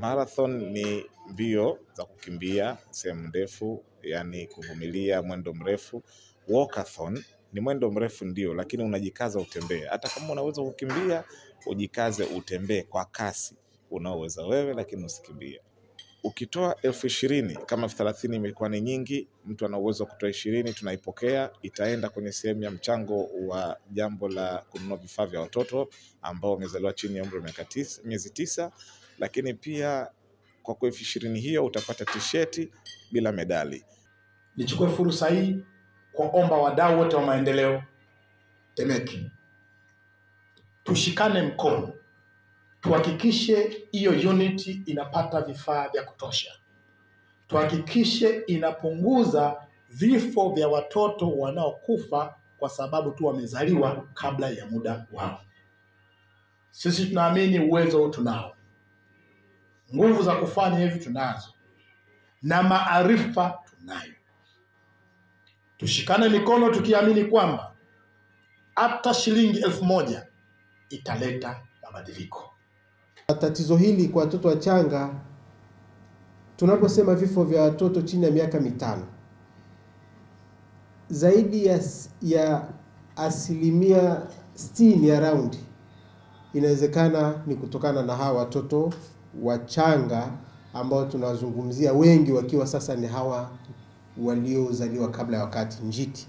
Marathon ni mbio za kukimbia sehemu ndefu, yani kuvumilia mwendo mrefu. Walkathon ni mwendo mrefu ndio, lakini unajikaza utembee. Hata kama unaweza kukimbia, ujikaze utembee kwa kasi unaoweza wewe, lakini usikimbie. Ukitoa elfu ishirini kama elfu thelathini imekuwa ni nyingi, mtu ana uwezo wa kutoa ishirini, tunaipokea, itaenda kwenye sehemu ya mchango wa jambo la kununua vifaa vya watoto ambao wamezaliwa chini ya umri wa miezi tisa, lakini pia kwa elfu ishirini hiyo utapata tisheti bila medali. Nichukue fursa hii kwa omba wadau wote wa maendeleo Temeke, tushikane mkono, tuhakikishe hiyo unit inapata vifaa vya kutosha, tuhakikishe inapunguza vifo vya watoto wanaokufa kwa sababu tu wamezaliwa kabla ya muda wao. Sisi tunaamini uwezo tunao, nguvu za kufanya hivi tunazo, na maarifa tunayo. Tushikane mikono tukiamini kwamba hata shilingi elfu moja italeta mabadiliko. Tatizo hili kwa watoto wachanga, tunaposema vifo vya watoto chini ya miaka mitano, zaidi ya, ya asilimia ya raundi inawezekana ni kutokana na hawa watoto wachanga ambao tunawazungumzia, wengi wakiwa sasa ni hawa waliozaliwa kabla ya wakati, njiti.